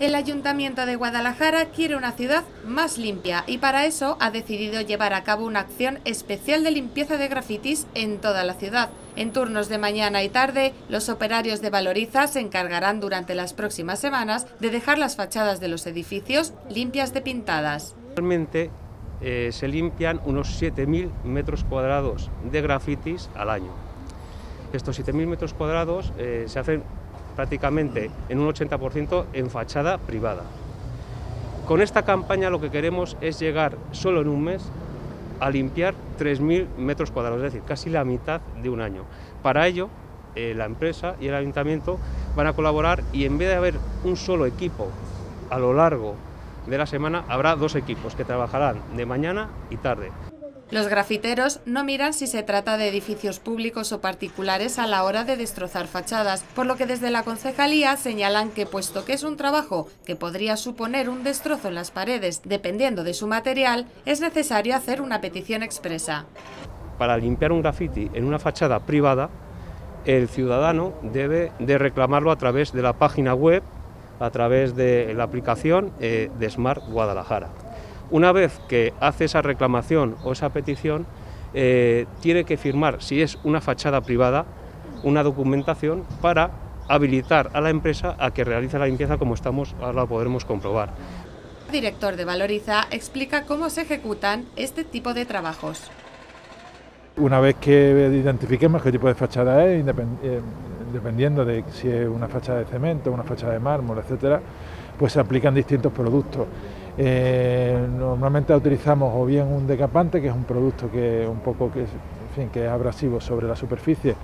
El Ayuntamiento de Guadalajara quiere una ciudad más limpia y para eso ha decidido llevar a cabo una acción especial de limpieza de grafitis en toda la ciudad. En turnos de mañana y tarde, los operarios de Valoriza se encargarán durante las próximas semanas de dejar las fachadas de los edificios limpias de pintadas. Realmente eh, se limpian unos 7.000 metros cuadrados de grafitis al año. Estos 7.000 metros cuadrados eh, se hacen prácticamente en un 80% en fachada privada. Con esta campaña lo que queremos es llegar solo en un mes a limpiar 3.000 metros cuadrados, es decir, casi la mitad de un año. Para ello, eh, la empresa y el ayuntamiento van a colaborar y en vez de haber un solo equipo a lo largo de la semana, habrá dos equipos que trabajarán de mañana y tarde. Los grafiteros no miran si se trata de edificios públicos o particulares a la hora de destrozar fachadas, por lo que desde la concejalía señalan que puesto que es un trabajo que podría suponer un destrozo en las paredes dependiendo de su material, es necesario hacer una petición expresa. Para limpiar un grafiti en una fachada privada, el ciudadano debe de reclamarlo a través de la página web, a través de la aplicación eh, de Smart Guadalajara. Una vez que hace esa reclamación o esa petición, eh, tiene que firmar, si es una fachada privada, una documentación para habilitar a la empresa a que realice la limpieza como estamos, ahora lo podremos comprobar. El director de Valoriza explica cómo se ejecutan este tipo de trabajos. Una vez que identifiquemos qué tipo de fachada es, eh, dependiendo de si es una fachada de cemento, una fachada de mármol, etcétera, pues se aplican distintos productos. Eh, normalmente utilizamos o bien un decapante, que es un producto que un poco que, es abrasivo sobre la superficie,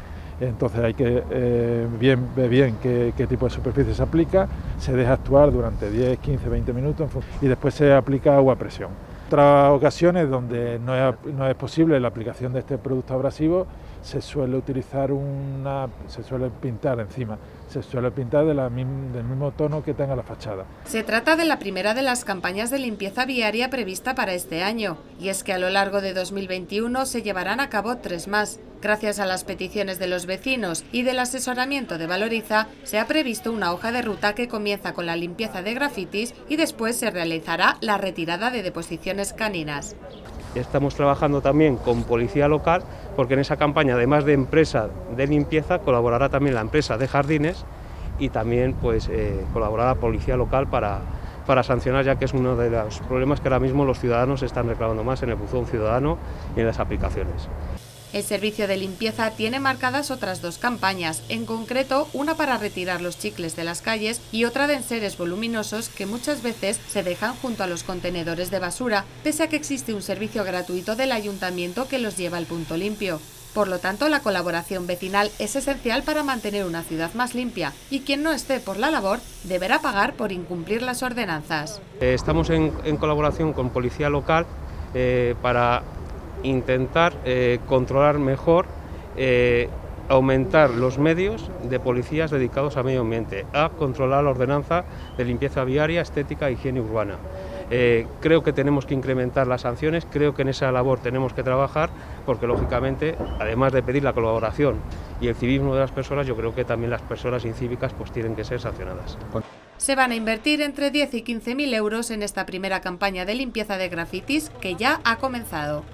entonces hay que eh, bien, ver bien qué, tipo de superficie se aplica, se deja actuar durante 10, 15, 20 minutos y después se aplica agua a presión. Otras ocasiones donde no es posible la aplicación de este producto abrasivo, se suele utilizar una, se suele pintar encima, se suele pintar del mismo tono que tenga la fachada. Se trata de la primera de las campañas de limpieza viaria prevista para este año, y es que a lo largo de 2021 se llevarán a cabo tres más. Gracias a las peticiones de los vecinos y del asesoramiento de Valoriza, se ha previsto una hoja de ruta que comienza con la limpieza de grafitis y después se realizará la retirada de deposiciones caninas. Estamos trabajando también con policía local porque en esa campaña, además de empresa de limpieza, colaborará también la empresa de jardines y también pues, eh, colaborará la policía local para, para sancionar, ya que es uno de los problemas que ahora mismo los ciudadanos están reclamando más en el buzón ciudadano y en las aplicaciones. El servicio de limpieza tiene marcadas otras dos campañas, en concreto una para retirar los chicles de las calles y otra de enseres voluminosos que muchas veces se dejan junto a los contenedores de basura, pese a que existe un servicio gratuito del ayuntamiento que los lleva al punto limpio. Por lo tanto, la colaboración vecinal es esencial para mantener una ciudad más limpia y quien no esté por la labor deberá pagar por incumplir las ordenanzas. Eh, estamos en, colaboración con Policía Local eh, para intentar eh, controlar mejor, eh, aumentar los medios de policías dedicados a medio ambiente, a controlar la ordenanza de limpieza viaria, estética e higiene urbana. Eh, creo que tenemos que incrementar las sanciones, creo que en esa labor tenemos que trabajar, porque lógicamente, además de pedir la colaboración y el civismo de las personas, yo creo que también las personas incívicas pues, tienen que ser sancionadas. Se van a invertir entre 10 y 15 mil euros en esta primera campaña de limpieza de grafitis que ya ha comenzado.